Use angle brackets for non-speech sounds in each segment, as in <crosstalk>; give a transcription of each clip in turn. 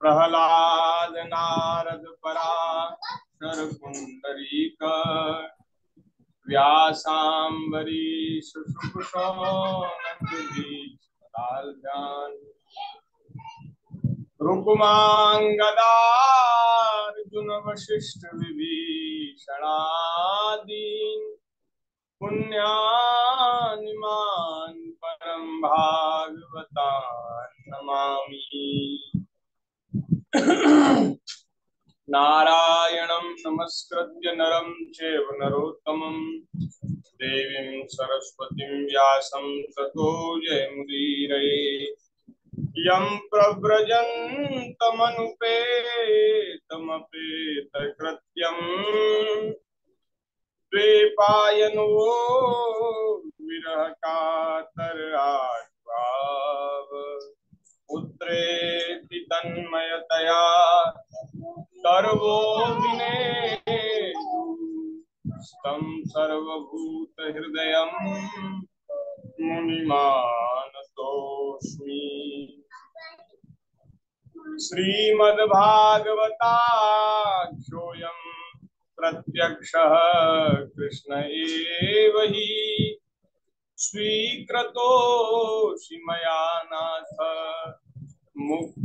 प्रहलाद नारद पराशर पुंडरीक सुकुशोनंदीन रुक्मांगदार्जुन वशिष्ठ विभीषणादीन पुण्यानिमान परम भागवता नमामि। नारायणं नमस्कृत्य नरं चैव नरोत्तमं। देवीं सरस्वतीं व्यासं ततो जयमुदीरये। यं प्रव्रजन्तमनुपेतमपेतकृत्यम् द्वेपायनो विरह कातराग्भाव पुत्रेति तन्मयतया सर्वो तं सर्वभूतहृदयं मुनिमानतोऽस्मि श्रीमद्भागवताख्योऽयं प्रत्यक्षः कृष्ण एव हि। स्वीकृतोऽसि मया नाथ।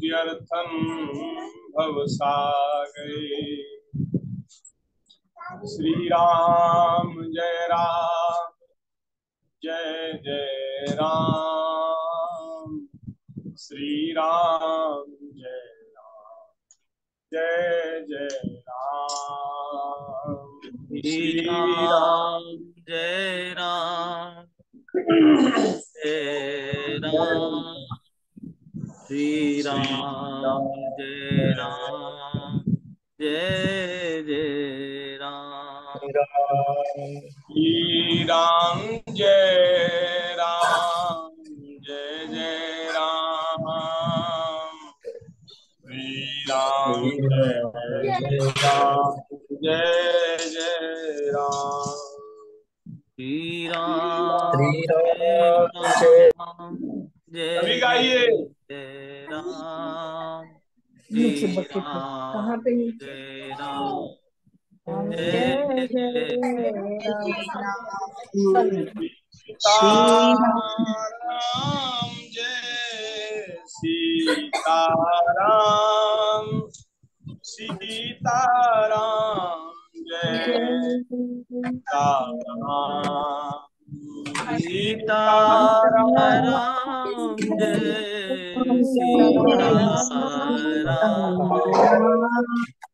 मुक्त्यर्थं भवसागरे श्रीराम जय राम, जय जय राम। श्री राम जय राम, जय जय राम। श्री राम राम श्री जय जय राम नीचे राम जय सीताराम सीताराम।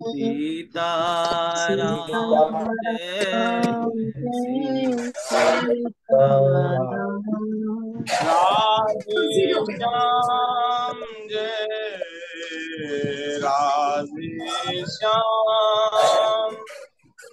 सीताराम जय। राधे श्याम। राधे श्याम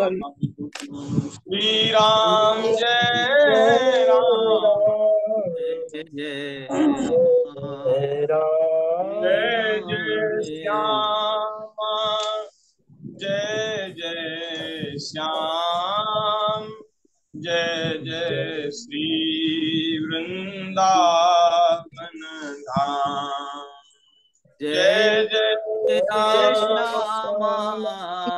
राम श्री राम जय राम। जय जय जय जय श्याम। जय जय श्याम। जय जय श्री वृंदावन धाम। जय जय श्यामा।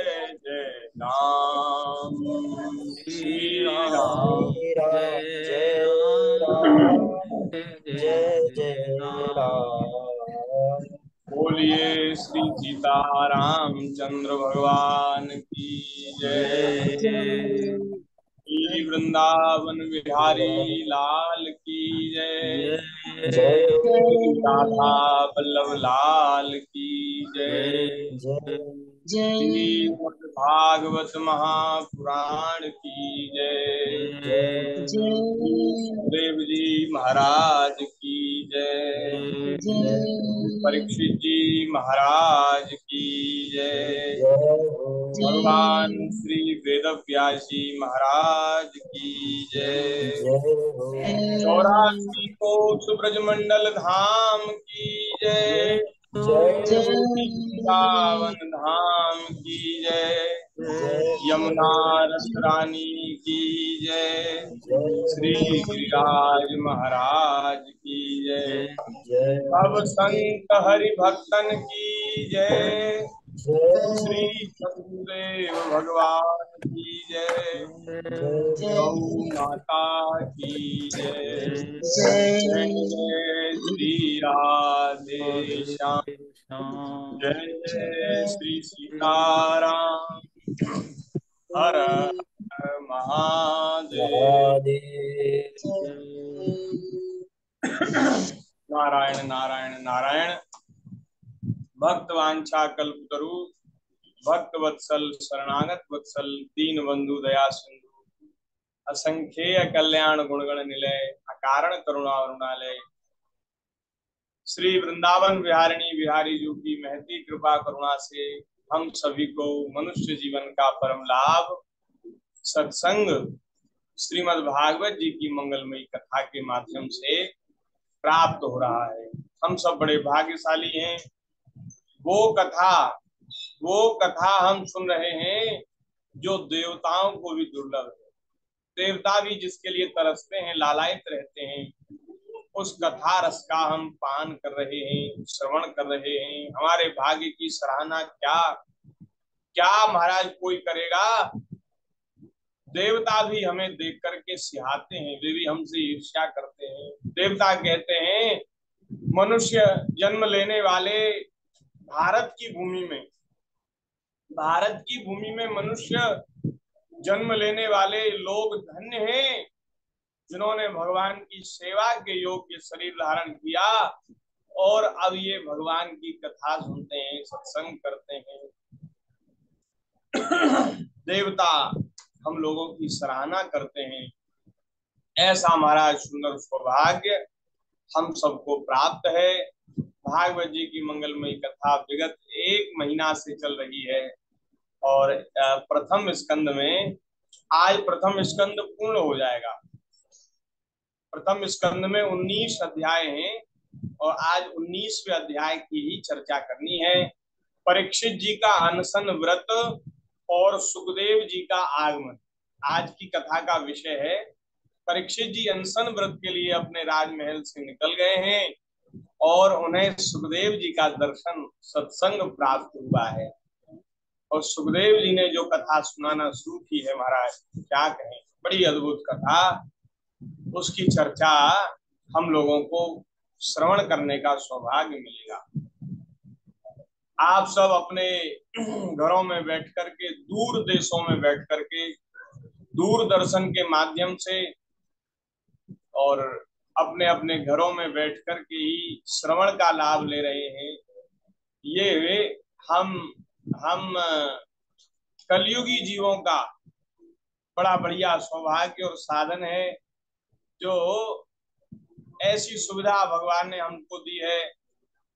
बोलिए श्री सीताराम चंद्र भगवान की जय। श्री वृंदावन बिहारी लाल की जय। जय। राधा वल्लभ लाल की जय। जय। श्रीमद् भागवत महापुराण की जय। देव जी महाराज की जय। परीक्षित जी महाराज की जय। भगवान श्री वेद व्यासी महाराज की जय। चौरासी कोस ब्रजमंडल धाम की जय। वृंदावन धाम की जय। यमुना रस रानी की जय। श्री गिरिराज महाराज की जय। सब संत हरि भक्तन की जय। श्री सतगुरुदेव भगवान की जय गौ माता की जय जय श्री राधे श्याम जय श्री सीताराम हर महादेव नारायण नारायण नारायण भक्त वांछा कल्पतरु भक्त वत्सल शरणागत वत्सल दीन बंधु दया सिंधु असंख्येय कल्याण गुणगण निलय, अकारण करुणा वरुणालय। श्री वृंदावन विहारिणी बिहारी जी की महती कृपा करुणा से हम सभी को मनुष्य जीवन का परम लाभ। सत्संग श्रीमद् भागवत जी की मंगलमयी कथा के माध्यम से प्राप्त हो रहा है। हम सब बड़े भाग्यशाली हैं। वो कथा वो कथा हम सुन रहे हैं जो देवताओं को भी दुर्लभ है। देवता भी जिसके लिए तरसते हैं, लालायित रहते हैं, उस कथा रस का हम पान कर रहे हैं, श्रवण कर रहे हैं। हमारे भाग्य की सराहना क्या क्या महाराज कोई करेगा? देवता भी हमें देख करके सिहाते हैं, वे भी हमसे ईर्ष्या करते हैं। देवता कहते हैं, मनुष्य जन्म लेने वाले भारत की भूमि में। भारत की भूमि में मनुष्य जन्म लेने वाले लोग धन्य हैं, जिन्होंने भगवान की सेवा के योग्य शरीर धारण किया और अब ये भगवान की कथा सुनते हैं, सत्संग करते हैं। देवता हम लोगों की सराहना करते हैं। ऐसा महाराज सुंदर सौभाग्य हम सबको प्राप्त है। भागवत जी की मंगलमयी कथा विगत एक महीना से चल रही है और प्रथम स्कंद में आज प्रथम स्कंद पूर्ण हो जाएगा। प्रथम स्कंद में 19 अध्याय हैं और आज 19वें अध्याय की ही चर्चा करनी है। परीक्षित जी का अनशन व्रत और सुखदेव जी का आगमन। आज की कथा का विषय है, परीक्षित जी अनशन व्रत के लिए अपने राजमहल से निकल गए हैं। और उन्हें सुखदेव जी का दर्शन सत्संग प्राप्त हुआ है। और सुखदेव जी ने जो कथा सुनाना शुरू की है महाराज, क्या कहें? बड़ी अद्भुत कथा। उसकी चर्चा हम लोगों को श्रवण करने का सौभाग्य मिलेगा। आप सब अपने घरों में बैठ करके दूर देशों में बैठ करके दूरदर्शन के माध्यम से और अपने अपने घरों में बैठ करके ही श्रवण का लाभ ले रहे हैं। ये हम हम कलयुगी जीवों का बड़ा बढ़िया सौभाग्य और साधन है, जो ऐसी सुविधा भगवान ने हमको दी है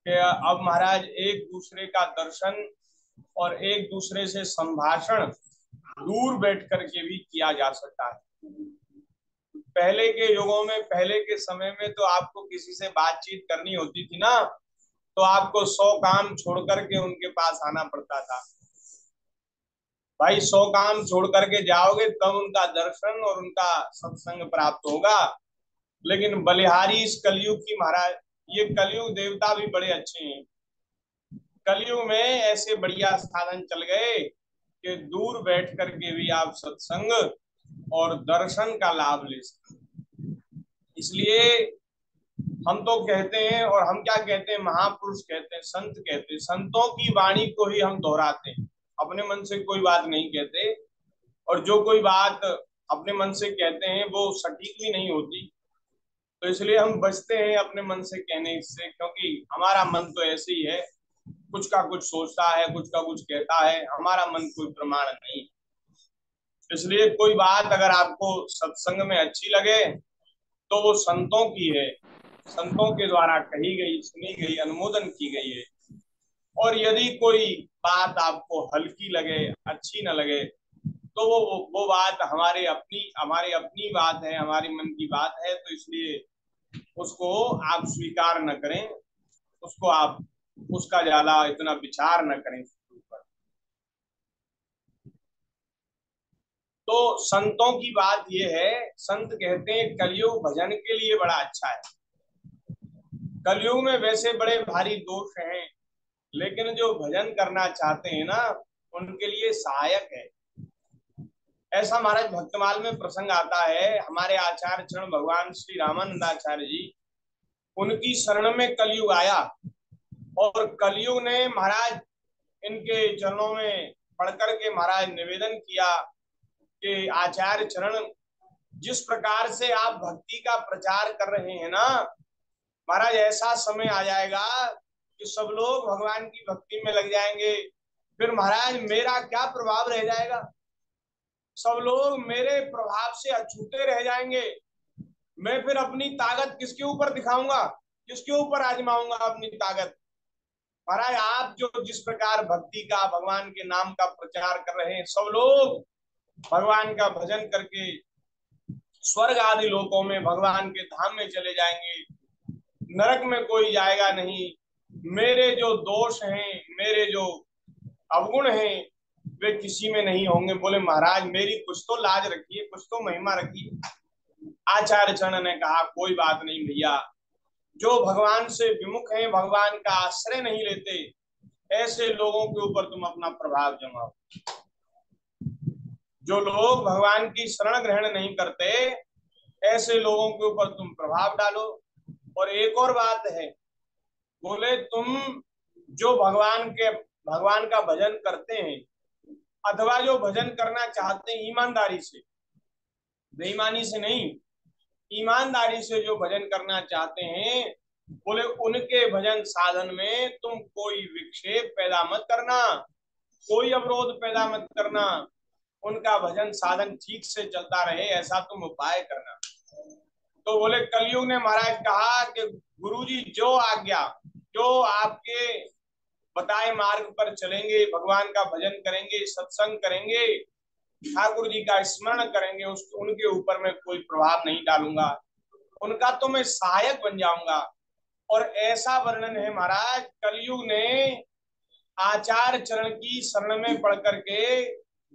कि अब महाराज एक दूसरे का दर्शन और एक दूसरे से संभाषण दूर बैठ करके भी किया जा सकता है। पहले के युगों में, पहले के समय में तो आपको किसी से बातचीत करनी होती थी ना तो आपको सौ काम छोड़ करके उनके पास आना पड़ता था। भाई, सौ काम छोड़ करके जाओगे, तब उनका दर्शन और उनका सत्संग प्राप्त होगा। लेकिन बलिहारी इस कलयुग की महाराज, ये कलयुग देवता भी बड़े अच्छे हैं। कलयुग में ऐसे बढ़िया साधन चल गए कि दूर बैठ करके भी आप सत्संग और दर्शन का लाभ ले सकते इसलिए हम तो कहते हैं और हम क्या कहते हैं? महापुरुष कहते हैं, संत कहते हैं। संतों की वाणी को ही हम दोहराते हैं। अपने मन से कोई बात नहीं कहते। और जो कोई बात अपने मन से कहते हैं, वो सटीक भी नहीं होती। तो इसलिए हम बचते हैं अपने मन से कहने से, क्योंकि हमारा मन तो ऐसे ही है। कुछ का कुछ सोचता है, कुछ का कुछ कहता है। हमारा मन कोई प्रमाण नहीं इसलिए कोई बात अगर आपको सत्संग में अच्छी लगे तो वो संतों की है। संतों के द्वारा कही गई, सुनी गई, अनुमोदन की गई है। और यदि कोई बात आपको हल्की लगे, अच्छी न लगे तो वो वो बात हमारे अपनी, हमारी अपनी बात है, हमारे मन की बात है तो इसलिए उसको आप स्वीकार न करें, उसको आप, उसका ज़्यादा इतना विचार न करें। तो संतों की बात ये है, संत कहते हैं, कलयुग भजन के लिए बड़ा अच्छा है। कलयुग में वैसे बड़े भारी दोष हैं, लेकिन जो भजन करना चाहते हैं ना, उनके लिए सहायक है। ऐसा महाराज भक्तमाल में प्रसंग आता है, हमारे आचार्य चरण भगवान श्री रामानंदाचार्य जी, उनकी शरण में कलयुग आया और कलयुग ने महाराज इनके चरणों में पढ़कर के महाराज निवेदन किया कि आचार्य चरण, जिस प्रकार से आप भक्ति का प्रचार कर रहे हैं ना, महाराज ऐसा समय आ जाएगा कि सब लोग भगवान की भक्ति में लग जाएँगे। फिर महाराज मेरा क्या प्रभाव रह जाएगा? सब लोग मेरे प्रभाव से अछूते रह जाएँगे। मैं फिर अपनी ताकत किसके ऊपर दिखाऊँगा? किसके ऊपर आजमाऊँगा अपनी ताकत? महाराज, आप जो जिस प्रकार भक्ति का, भगवान के नाम का प्रचार कर रहे हैं, सब लोग भगवान का भजन करके स्वर्ग आदि लोकों में भगवान के धाम में चले जाएँगे। नरक में कोई जाएगा नहीं। मेरे जो दोष हैं, मेरे जो अवगुण हैं, वे किसी में नहीं होंगे। बोले, महाराज, मेरी कुछ तो लाज रखिए कुछ तो महिमा रखिए आचार्य चरण ने कहा, कोई बात नहीं भैया। जो भगवान से विमुख हैं, भगवान का आश्रय नहीं लेते। ऐसे लोगों के ऊपर तुम अपना प्रभाव जमाओ। जो लोग भगवान की शरण ग्रहण नहीं करते, ऐसे लोगों के ऊपर तुम प्रभाव डालो। और एक और बात है, बोले तुम जो भगवान के, भगवान का भजन करते हैं, अथवा जो भजन करना चाहते हैं ईमानदारी से, बेईमानी से नहीं, ईमानदारी से जो भजन करना चाहते हैं, बोले उनके भजन साधन में तुम कोई विक्षेप पैदा मत करना, कोई अवरोध पैदा मत करना उनका भजन साधन ठीक से चलता रहे, ऐसा तुम उपाय करना। तो बोले, कलयुग ने महाराज कहा कि गुरुजी, जो आज्ञा, जो आपके बताए मार्ग पर चलेंगे, भगवान का भजन करेंगे, सत्संग करेंगे, ठाकुर जी का स्मरण करेंगे, उस, उनके ऊपर मैं कोई प्रभाव नहीं डालूँगा। उनका तो मैं सहायक बन जाऊँगा। और ऐसा वर्णन है महाराज, कलयुग ने आचार्य चरण की शरण में पढ़ करके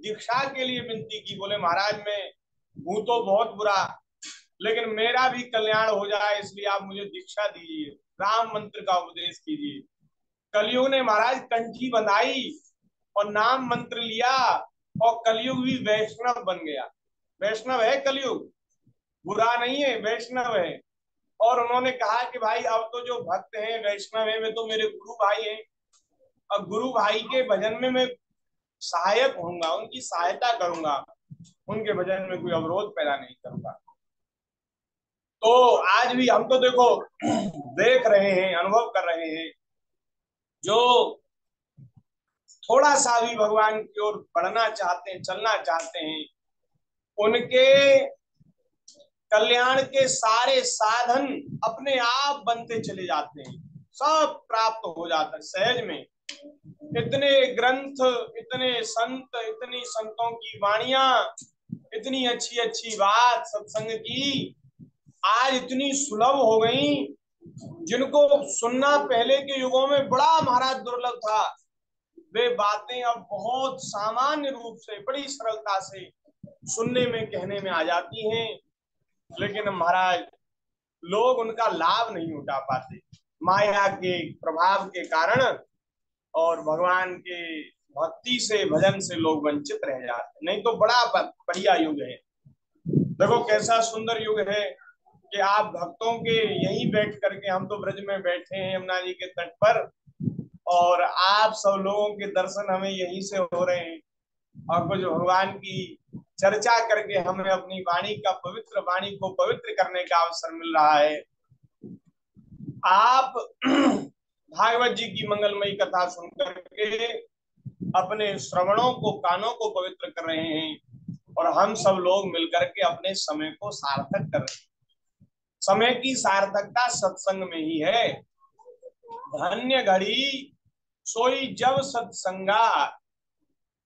दीक्षा के लिए विनती की, बोले, महाराज, मैं हूँ तो बहुत बुरा, लेकिन मेरा भी कल्याण हो जाए, इसलिए आप मुझे दीक्षा दीजिए, राम मंत्र का उपदेश कीजिए। कलयुग ने महाराज कंठी बनाई और नाम मंत्र लिया और कलयुग भी वैष्णव बन गया। वैष्णव है कलयुग? बुरा नहीं है, वैष्णव है। और उन्होंने कहा कि, भाई, अब तो जो भक्त हैं, वैष्णव है, वे तो मेरे गुरु भाई हैं। और गुरु भाई के भजन में मैं सहायक होऊँगा, उनकी सहायता करूँगा, उनके भजन में कोई अवरोध पैदा नहीं करूँगा। तो आज भी हम तो देखो, देख रहे हैं, अनुभव कर रहे हैं, जो थोड़ा सा भी भगवान की ओर बढ़ना चाहते हैं, चलना चाहते हैं, उनके कल्याण के सारे साधन अपने आप बनते चले जाते हैं। सब प्राप्त हो जाता है सहज में। इतने ग्रंथ, इतने संत, इतनी संतों की वाणिया, इतनी अच्छी अच्छी बात सत्संग की, आज इतनी सुलभ हो गई, जिनको सुनना पहले के युगों में बड़ा महाराज दुर्लभ था। वे बातें अब बहुत सामान्य रूप से, बड़ी सरलता से सुनने में, कहने में आ जाती हैं। लेकिन महाराज, लोग उनका लाभ नहीं उठा पाते। माया के प्रभाव के कारण और भगवान के भक्ति से, भजन से लोग वंचित रह जाते नहीं तो बड़ा बढ़िया युग है। देखो कैसा सुंदर युग है कि आप भक्तों के यहीं बैठ करके, हम तो ब्रज में बैठे हैं यमुना जी के तट पर, और आप सब लोगों के दर्शन हमें यहीं से हो रहे हैं। और कुछ भगवान की चर्चा करके हमें अपनी वाणी का, पवित्र वाणी को पवित्र करने का अवसर मिल रहा है। आप <clears throat> भागवत जी की मंगलमयी कथा सुन करके अपने श्रवणों को, कानों को पवित्र कर रहे हैं और हम सब लोग मिलकर के अपने समय को सार्थक कर रहे हैं। समय की सार्थकता सत्संग में ही है। धन्य घड़ी सोई जब सत्संगा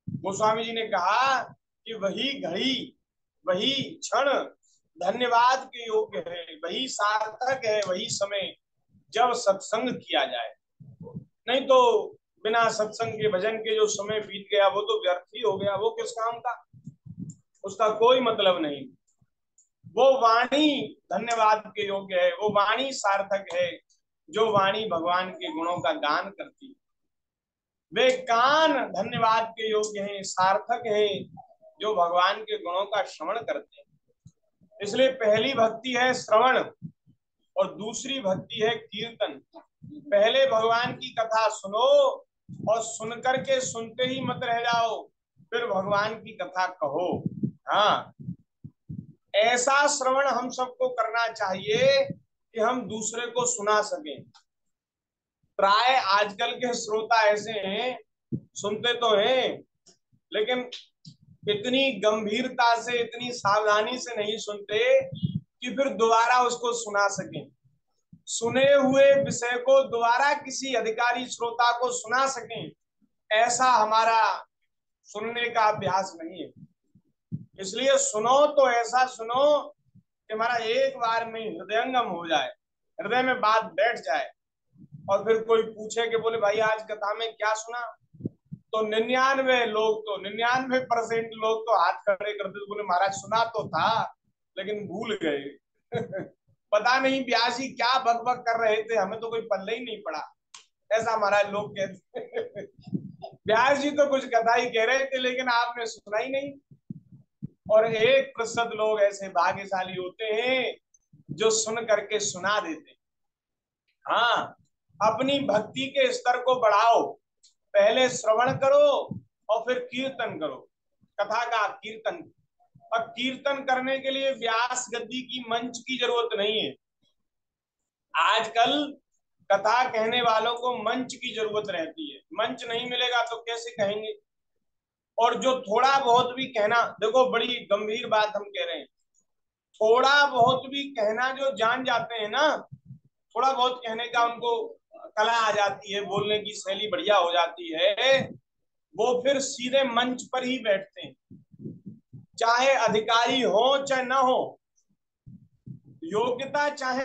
गोस्वामी जी ने कहा कि वही घड़ी, वही क्षण धन्यवाद के योग्य है, वही सार्थक है, वही समय जब सत्संग किया जाए। नहीं तो बिना सत्संग के भजन के जो समय बीत गया, वो तो व्यर्थ ही हो गया। वो किस काम का? उसका कोई मतलब नहीं। वो वाणी धन्यवाद के योग्य है, वो वाणी सार्थक है, जो वाणी भगवान के गुणों का गान करती है। वे कान धन्यवाद के योग्य हैं, सार्थक है, जो भगवान के गुणों का श्रवण करते हैं। इसलिए पहली भक्ति है श्रवण। और दूसरी भक्ति है कीर्तन। पहले भगवान की कथा सुनो और सुन करके सुनते ही मत रह जाओ, फिर भगवान की कथा कहो। हाँ। ऐसा श्रवण हम सबको करना चाहिए कि हम दूसरे को सुना सकें। प्राय आजकल के श्रोता ऐसे हैं, सुनते तो हैं, लेकिन इतनी गंभीरता से, इतनी सावधानी से नहीं सुनते कि फिर दोबारा उसको सुना सकें। सुने हुए विषय को दोबारा किसी अधिकारी श्रोता को सुना सकें, ऐसा हमारा सुनने का अभ्यास नहीं है। इसलिए सुनो तो ऐसा सुनो कि हमारा एक बार में हृदयंगम हो जाए, हृदय में बात बैठ जाए और फिर कोई पूछे कि बोले, भाई, आज कथा में क्या सुना? तो निन्यानवे लोग तो निन्यानवे परसेंट लोग तो हाथ खड़े करते बोले, महाराज, सुना तो था। लेकिन भूल गए। <laughs> पता नहीं ब्यासी क्या बक बक कर रहे थे, हमें तो कोई पल्ले ही नहीं पड़ा। ऐसा महाराज लोग कहते <laughs> ब्यास जी तो कुछ कथा ही कह रहे थे, लेकिन आपने सुना ही नहीं। और एक प्रतिशत लोग ऐसे भाग्यशाली होते हैं, जो सुन करके सुना देते हाँ अपनी भक्ति के स्तर को बढ़ाओ। पहले श्रवण करो और फिर कीर्तन करो। कथा का कीर्तन और कीर्तन करने के लिए व्यास गद्दी की मंच की ज़रूरत नहीं है। आजकल कथा कहने वालों को मंच की ज़रूरत रहती है। मंच नहीं मिलेगा तो कैसे कहेंगे? और जो थोड़ा बहुत भी कहना, देखो बड़ी गंभीर बात हम कह रहे हैं। थोड़ा बहुत भी कहना जो जान जाते हैं ना, थोड़ा बहुत कहने का उनको कला आ जाती है, बोलने की शैली बढ़िया हो जाती है, वो फिर सीधे मंच पर ही बैठते हैं। चाहे अधिकारी हो चाहे न हो योग्यता चाहे